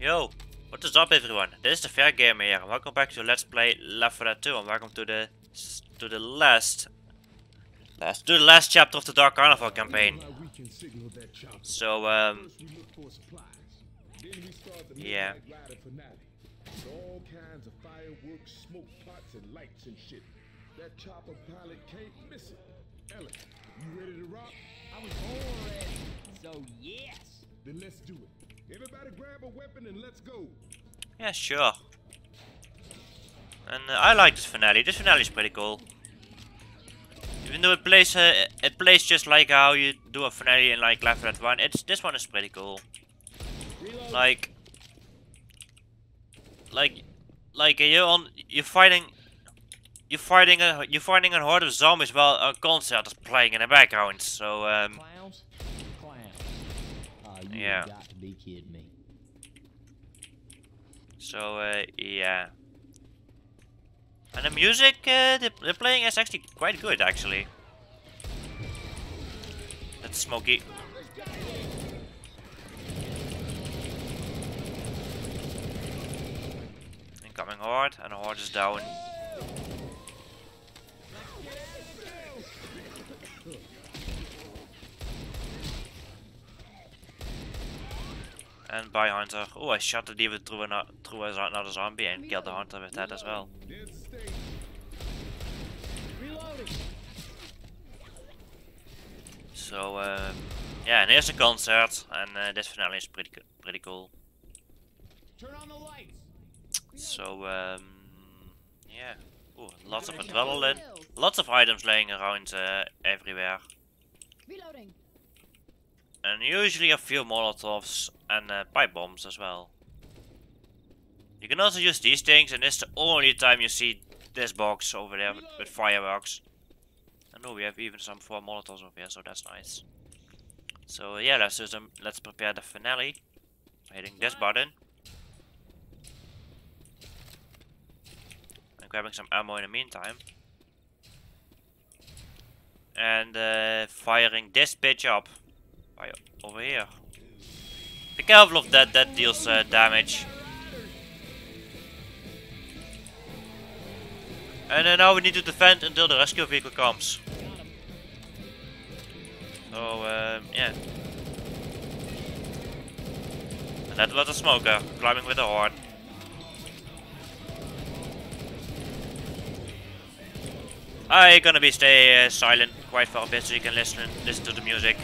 Yo, what is up everyone? This is the Fair Gamer here welcome back to Let's Play Left 4 Dead 2 and welcome to the to the last last to the last chapter of the Dark Carnival campaign. So um yeah. All kinds of fireworks, smoke pots, and lights and shit. That chopper pilot can't miss it. Ellis, you ready to rock? I was born ready, so yes. Then let's do it. Everybody grab a weapon and let's go. Yeah, sure. And uh, I like this finale. This finale is pretty cool. Even though it plays uh, it plays just like how you do a finale in like Left 4 Dead 1, it's this one is pretty cool. Like like like uh, you're on you're fighting you're fighting a you're fighting a horde of zombies while a concert is playing in the background. So um Clowns? Clowns. You Yeah. got to be kidding me. so uh, yeah. And the music uh, the, the playing is actually quite good actually. That's smoky. Incoming horde and the horde is down. And by hunter. Oh, I shot the demon through, an, through another zombie and killed the hunter with that as well. So um, yeah, and here's a concert, and uh, this finale is pretty pretty cool. Turn on the lights. So um, yeah, Ooh, lots of adrenaline, lots of items laying around uh, everywhere, Reloading. And usually a few molotovs and uh, pipe bombs as well. You can also use these things, and it's the only time you see this box over there with, fireworks. I know we have even some four molotovs over here, so that's nice. So yeah, let's do some, let's prepare the finale. Hitting this button. And grabbing some ammo in the meantime. And uh, firing this bitch up. Over here. Be careful of that, that deals uh, damage. And uh, now we need to defend until the rescue vehicle comes. So, um, yeah. And that was a smoker, climbing with a horn. I'm gonna be stay uh, silent quite for a bit so you can listen listen to the music.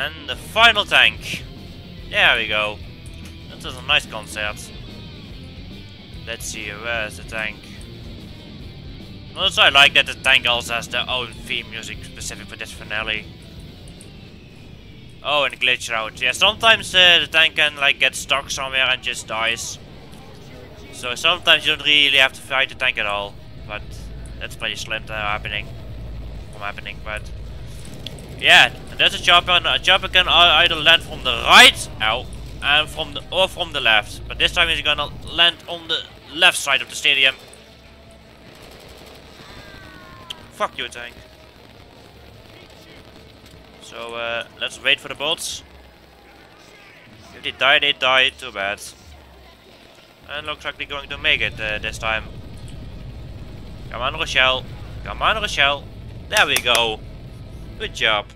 And the final tank. There we go. That was a nice concert. Let's see, where's the tank? Also, I like that the tank also has their own theme music specific for this finale. Oh, and glitch route. Yeah, sometimes uh, the tank can like get stuck somewhere and just dies. So sometimes you don't really have to fight the tank at all. But that's pretty slim to happening. From happening, but yeah, there's a chopper. And a chopper can either land from the right, ow, and from the or from the left. But this time he's gonna land on the left side of the stadium. Fuck you, tank. So uh, let's wait for the bots. If they die, they die. Too bad. And looks like they're going to make it uh, this time. Come on, Rochelle. Come on, Rochelle. There we go. Good job.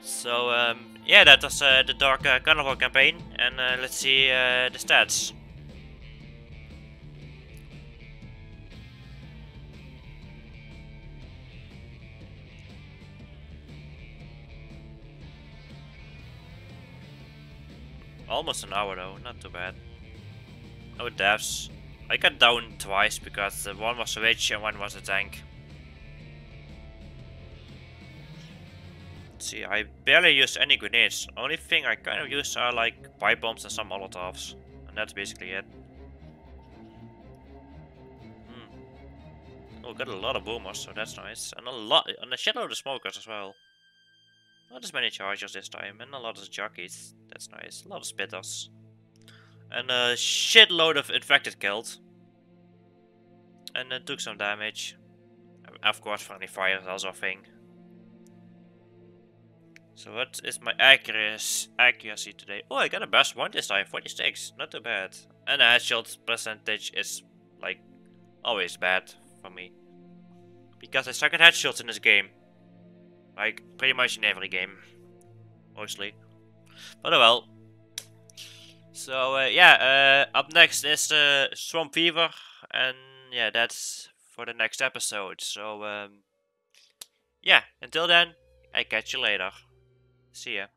So, um, yeah, that was uh, the Dark uh, Carnival campaign. And uh, let's see uh, the stats. Almost an hour though, not too bad. No deaths. I got down twice because one was a witch and one was a tank. See, I barely use any grenades. Only thing I kind of use are like pipe bombs and some molotovs. And that's basically it. Hmm. Oh, got a lot of boomers, so that's nice. And a lot, and a shitload of smokers as well. Not as many chargers this time, and a lot of jockeys. That's nice. A lot of spitters. And a shitload of infected killed. And it took some damage. Of course, friendly fire is also a thing. So what is my accuracy, today? Oh, I got a best one this time, 46. Not too bad. And the headshot percentage is, like, always bad for me. Because I suck at headshots in this game. Like, pretty much in every game. Mostly. But oh well. So, uh, yeah, uh, up next is uh, Swamp Fever. And yeah, that's for the next episode. So, um, yeah, until then, I catch you later. See ya.